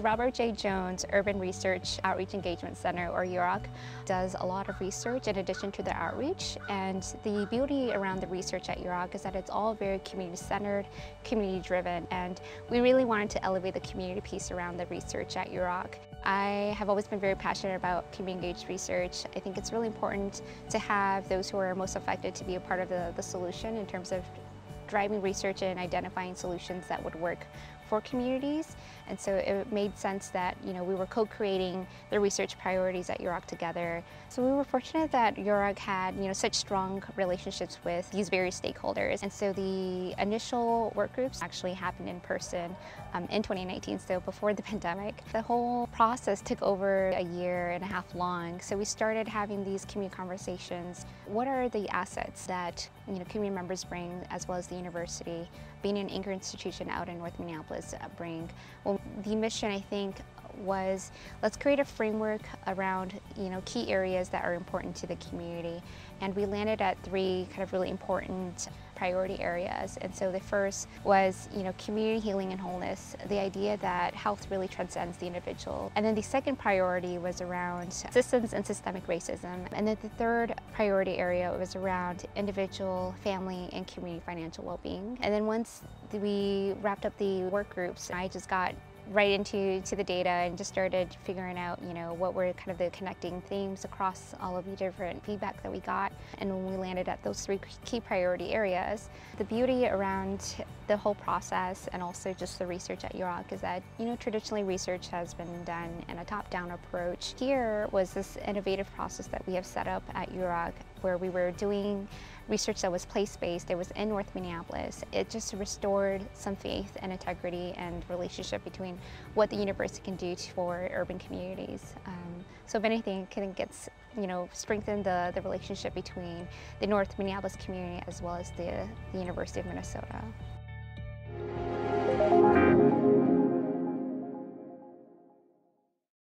Robert J. Jones Urban Research Outreach Engagement Center, or UROC, does a lot of research in addition to the outreach. And the beauty around the research at UROC is that it's all very community-centered, community-driven, and we really wanted to elevate the community piece around the research at UROC. I have always been very passionate about community-engaged research. I think it's really important to have those who are most affected to be a part of the, the solution in terms of driving research and identifying solutions that would work for communities. And so it made sense that you know we were co-creating the research priorities at UROC together. So we were fortunate that UROC had you know such strong relationships with these various stakeholders. And so the initial work groups actually happened in person um, in 2019, so before the pandemic. The whole process took over a year and a half long. So we started having these community conversations. What are the assets that you know community members bring as well as the university? Being an anchor institution out in North Minneapolis bring. Well, the mission, I think, was let's create a framework around you know key areas that are important to the community. And we landed at three kind of really important priority areas. And so the first was you know community healing and wholeness the idea that health really transcends the individual. And then the second priority was around systems and systemic racism. And then the third priority area was around individual family and community financial well-being. And then once we wrapped up the work groups I just got right into to the data and just started figuring out, you know, what were kind of the connecting themes across all of the different feedback that we got. And when we landed at those three key priority areas, the beauty around the whole process and also just the research at UROC is that, you know, traditionally research has been done in a top-down approach. Here was this innovative process that we have set up at UROC where we were doing research that was place-based. It was in North Minneapolis. It just restored some faith and integrity and relationship between what the university can do for urban communities. Um, so if anything, think it's you know strengthen the, the relationship between the North Minneapolis community as well as the, the University of Minnesota.